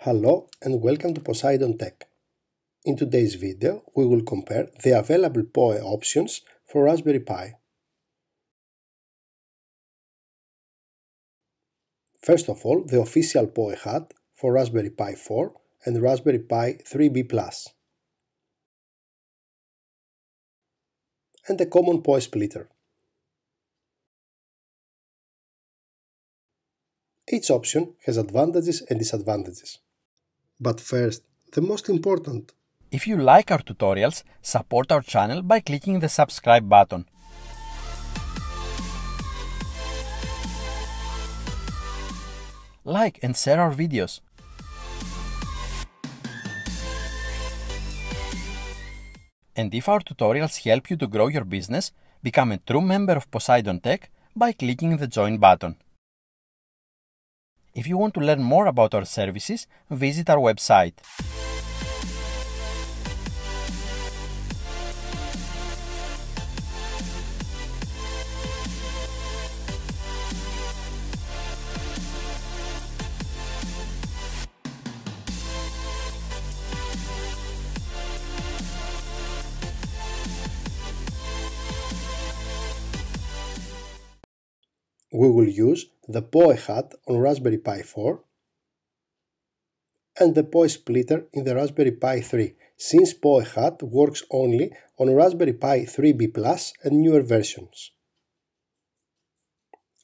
Hello and welcome to Poseidwn Tech. In today's video we will compare the available PoE options for Raspberry Pi. First of all, the official PoE HAT for Raspberry Pi 4 and Raspberry Pi 3B+. And the common PoE splitter. Each option has advantages and disadvantages. But first, the most important. If you like our tutorials, support our channel by clicking the subscribe button. Like and share our videos. And if our tutorials help you to grow your business, become a true member of Poseidwn Tech by clicking the join button. If you want to learn more about our services, visit our website. We will use the PoE hat on Raspberry Pi 4 and the PoE splitter in the Raspberry Pi 3 since PoE hat works only on Raspberry Pi 3B Plus and newer versions.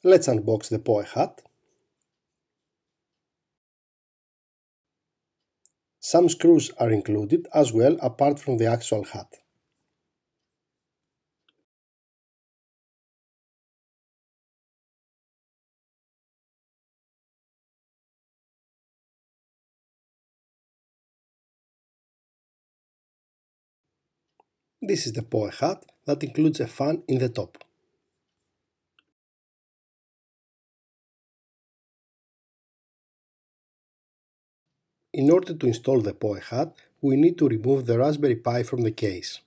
Let's unbox the PoE hat. Some screws are included as well apart from the actual hat. This is the PoE hat that includes a fan in the top. In order to install the PoE hat, we need to remove the Raspberry Pi from the case.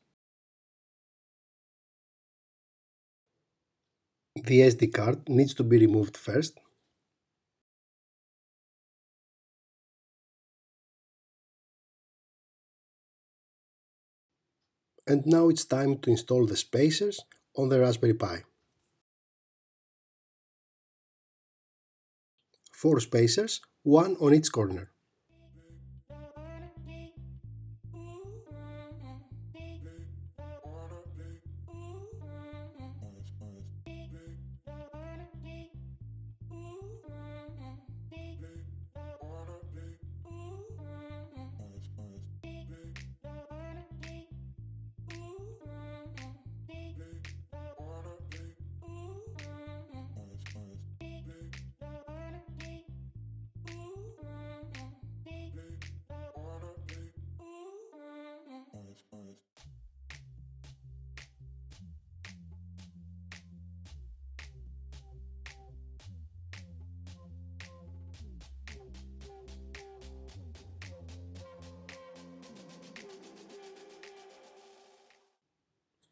The SD card needs to be removed first and now it's time to install the spacers on the Raspberry Pi. Four spacers, one on each corner.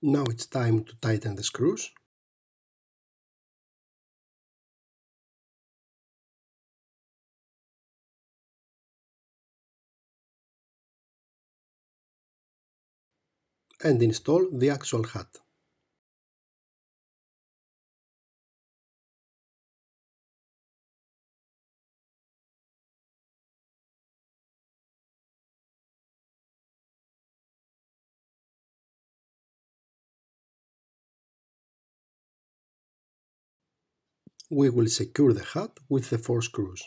Now it's time to tighten the screws. and install the actual hat. We will secure the hat with the four screws.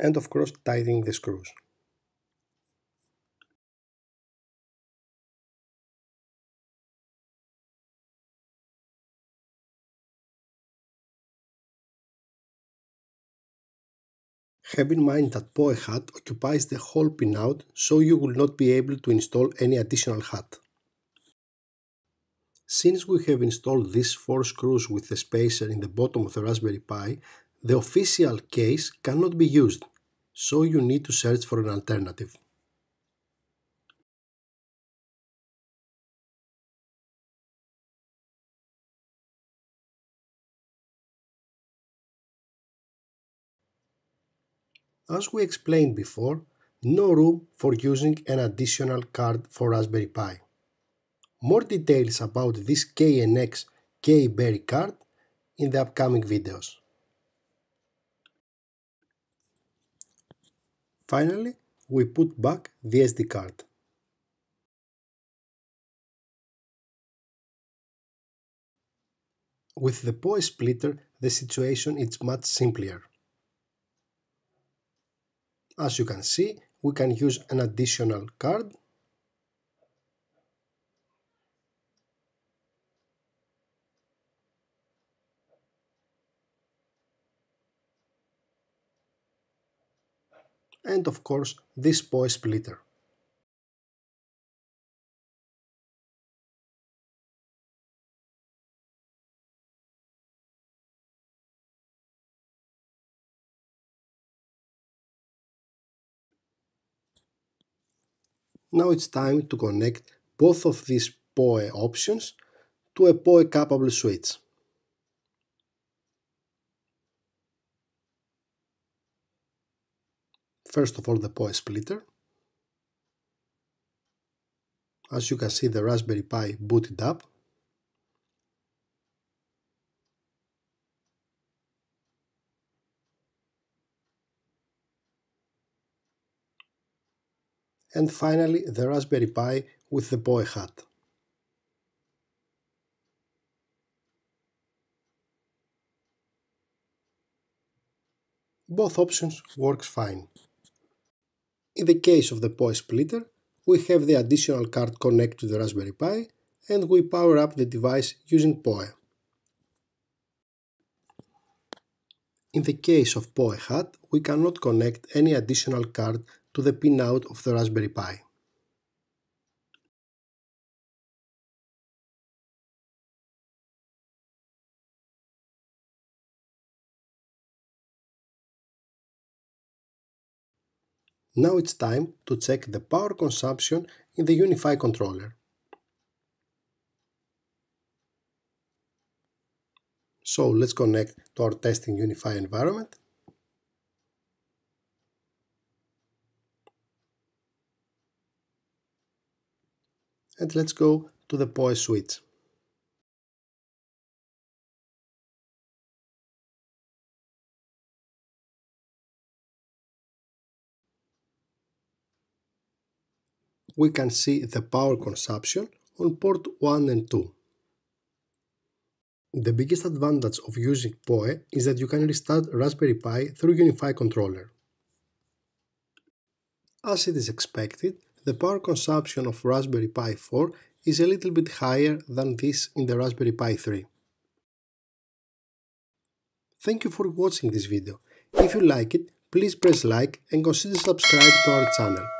and of course tightening the screws. Have in mind that POE hat occupies the whole pinout, so you will not be able to install any additional hat. Since we have installed these four screws with the spacer in the bottom of the Raspberry Pi, the official case cannot be used, so you need to search for an alternative. As we explained before, no room for using an additional card for Raspberry Pi. More details about this KNX K-Berry card in the upcoming videos. Finally, we put back the SD card. With the PoE splitter, the situation is much simpler. As you can see, we can use an additional card and of course this PoE splitter. Now it's time to connect both of these PoE options to a PoE capable switch. First of all the PoE splitter. As you can see the Raspberry Pi booted up. And finally the Raspberry Pi with the PoE hat. Both options works fine. In the case of the PoE splitter, we have the additional card connected to the Raspberry Pi and we power up the device using PoE. In the case of PoE hat, we cannot connect any additional card to the pinout of the Raspberry Pi. Now it's time to check the power consumption in the UniFi controller. So let's connect to our testing UniFi environment. And let's go to the PoE switch. We can see the power consumption on port 1 and 2. The biggest advantage of using PoE is that you can restart Raspberry Pi through UniFi controller. As it is expected, the power consumption of Raspberry Pi 4 is a little bit higher than this in the Raspberry Pi 3. Thank you for watching this video. If you like it, please press like and consider subscribe to our channel.